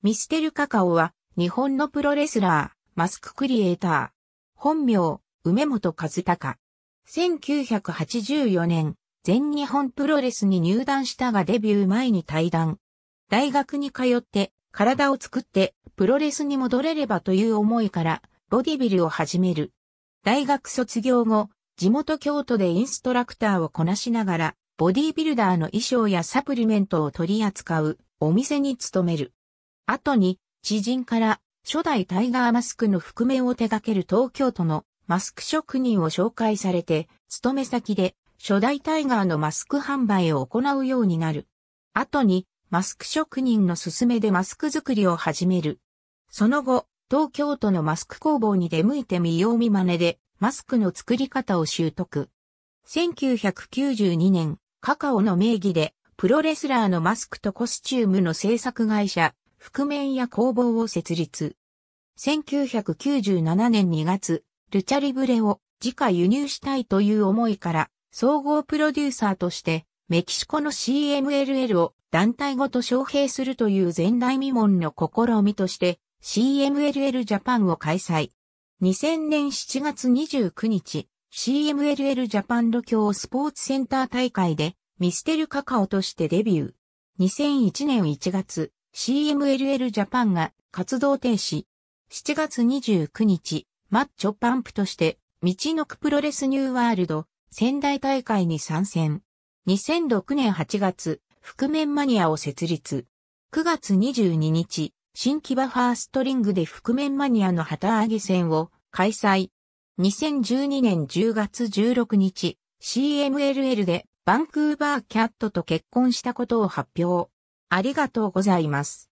ミステルカカオは日本のプロレスラー、マスククリエイター。本名、梅本和隆。1984年、全日本プロレスに入団したがデビュー前に退団。大学に通って体を作ってプロレスに戻れればという思いからボディビルを始める。大学卒業後、地元京都でインストラクターをこなしながら、ボディビルダーの衣装やサプリメントを取り扱うお店に勤める。後に、知人から初代タイガーマスクの覆面を手掛ける東京都のマスク職人を紹介されて、勤め先で初代タイガーのマスク販売を行うようになる。後に、マスク職人の勧めでマスク作りを始める。その後、東京都のマスク工房に出向いて見よう見真似で、マスクの作り方を習得。1992年、カカオの名義で、プロレスラーのマスクとコスチュームの制作会社、覆面や工房を設立。1997年2月、ルチャリブレを自家輸入したいという思いから、総合プロデューサーとして、メキシコの CMLL を団体ごと招聘するという前代未聞の試みとして、CMLL ジャパンを開催。2000年7月29日、CMLL ジャパン路京スポーツセンター大会でミステルカカオとしてデビュー。2001年1月、CMLL ジャパンが活動停止。7月29日、マッチョパンプとして、道のくプロレスニューワールド仙台大会に参戦。2006年8月、覆面マニアを設立。9月22日、新木場ファーストリングで覆面マニアの旗揚げ戦を開催。2012年10月16日、CMLL でバンクーバーキャットと結婚したことを発表。ありがとうございます。